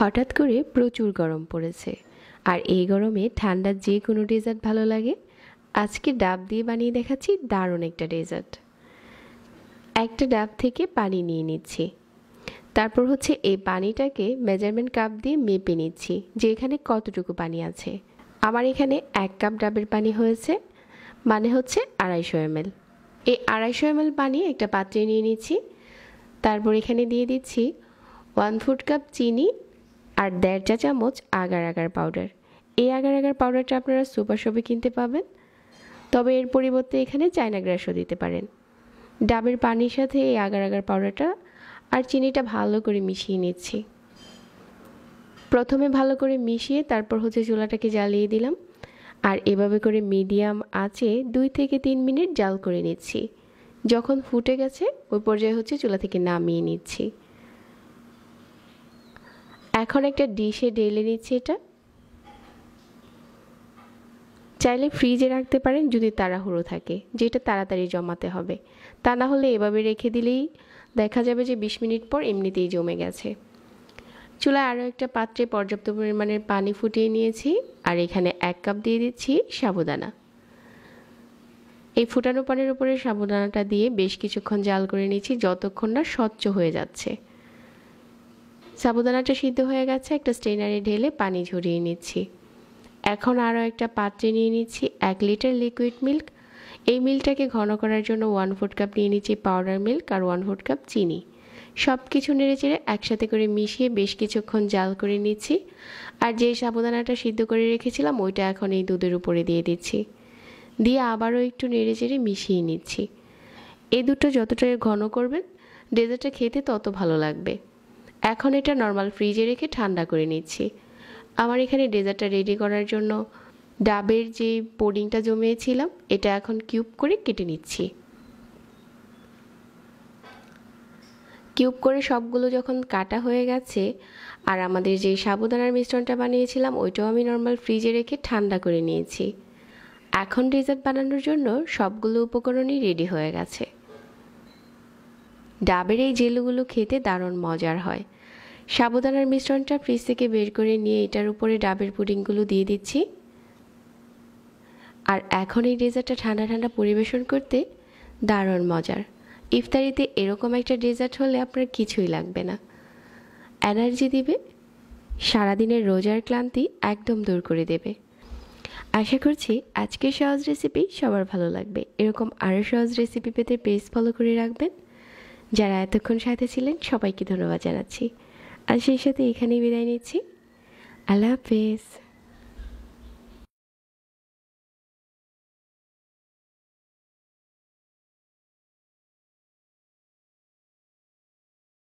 হঠাৎ করে প্রচুর গরম পড়েছে। আর এই গরমে ঠান্ডা যে কোনো ডেজার্ট ভালো লাগে। আজকে ডাব দিয়ে বানিয়ে দেখাচ্ছি দারুণ একটা ডেজার্ট। একটা ডাব থেকে পানি নিয়ে নিচ্ছি। তারপর হচ্ছে এই পানিটাকে মেজারমেন্ট কাপ দিয়ে মেপে নিচ্ছি যে এখানে কতটুকু পানি আছে। আমার এখানে এক কাপ ডাবের পানি হয়েছে মানে হচ্ছে আড়াইশো এমএল। এই আড়াইশো এমএল পানি একটা পাত্রে নিয়ে নিচ্ছি। তারপর এখানে দিয়ে দিচ্ছি ওয়ান ফুট কাপ চিনি আর দেড় চা চামচ আগার আগার পাউডার এই আগার আগার পাউডারটা আপনারা সুপার শপে কিনতে পাবেন। তবে এর পরিবর্তে এখানে চায়না গ্রাসও দিতে পারেন। ডাবের পানির সাথে এই আগার আগার পাউডারটা আর চিনিটা ভালো করে মিশিয়ে নিচ্ছি। প্রথমে ভালো করে মিশিয়ে তারপর হচ্ছে চুলাটাকে জ্বালিয়ে দিলাম। আর এভাবে করে মিডিয়াম আঁচে দুই থেকে তিন মিনিট জাল করে নিচ্ছি। যখন ফুটে গেছে, ওই পর্যায়ে হচ্ছে চুলা থেকে নামিয়ে নিচ্ছি। এখন একটা ডিশে ঢেলে নিচ্ছি এটা। চাইলে ফ্রিজে রাখতে পারেন যদি তাড়াহুড়ো থাকে, যেটা তাড়াতাড়ি জমাতে হবে। তা না হলে এভাবে রেখে দিলেই দেখা যাবে যে বিশ মিনিট পর এমনিতেই জমে গেছে। চুলায় আরও একটা পাত্রে পর্যাপ্ত পরিমাণের পানি ফুটিয়ে নিয়েছি আর এখানে এক কাপ দিয়ে দিচ্ছি সাবুদানা। এই ফুটানো পানির উপরে সাবুদানাটা দিয়ে বেশ কিছুক্ষণ জাল করে নিচ্ছি, যতক্ষণ না স্বচ্ছ হয়ে যাচ্ছে। সাবুদানাটা সিদ্ধ হয়ে গেছে, একটা স্টেনারে ঢেলে পানি ঝরিয়ে নিচ্ছি। এখন আরও একটা পাত্রে নিয়ে নিচ্ছি, এক লিটার লিকুইড মিল্ক এই মিল্কটাকে ঘন করার জন্য ওয়ান ফুড কাপ নিয়ে নিচ্ছি পাউডার মিল্ক আর ওয়ান ফুড কাপ চিনি। সব কিছু নেড়ে চেড়ে একসাথে করে মিশিয়ে বেশ কিছুক্ষণ জাল করে নিচ্ছি। আর যে সাবুদানাটা সিদ্ধ করে রেখেছিলাম, ওইটা এখন এই দুধের উপরে দিয়ে দিচ্ছি। দিয়ে আবারও একটু নেড়ে চেড়ে মিশিয়ে নিচ্ছি। এই দুটো যতটা ঘন করবেন ডেজার্টটা খেতে তত ভালো লাগবে। এখন এটা নর্মাল ফ্রিজে রেখে ঠান্ডা করে নিচ্ছি। আমার এখানে ডেজার্টটা রেডি করার জন্য ডাবের যে পোডিংটা জমিয়েছিলাম, এটা এখন কিউব করে কেটে নিচ্ছি। কিউব করে সবগুলো যখন কাটা হয়ে গেছে, আর আমাদের যে সাবুদানার মিশ্রণটা বানিয়েছিলাম, ওইটাও আমি নর্মাল ফ্রিজে রেখে ঠান্ডা করে নিয়েছি। এখন ডেজার্ট বানানোর জন্য সবগুলো উপকরণই রেডি হয়ে গেছে। ডাবের এই জেলগুলো খেতে দারুণ মজার হয়। সাবুদানার মিশ্রণটা ফ্রিজ থেকে বের করে নিয়ে এটার উপরে ডাবের পুডিংগুলো দিয়ে দিচ্ছি। আর এখন এই ডেজার্টটা ঠান্ডা ঠান্ডা পরিবেশন করতে দারুণ মজার। ইফতারিতে এরকম একটা ডেজার্ট হলে আপনার কিছুই লাগবে না। এনার্জি দিবে, সারাদিনের রোজার ক্লান্তি একদম দূর করে দেবে। আশা করছি আজকের সহজ রেসিপি সবার ভালো লাগবে। এরকম আরও সহজ রেসিপি পেতে পেজ ফলো করে রাখবেন। যারা এতক্ষণ সাথে ছিলেন, সবাইকে ধন্যবাদ জানাচ্ছি। আর সেই সাথে এখানেই বিদায় নিচ্ছি। আল্লাহ হাফেজ।